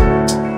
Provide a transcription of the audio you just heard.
you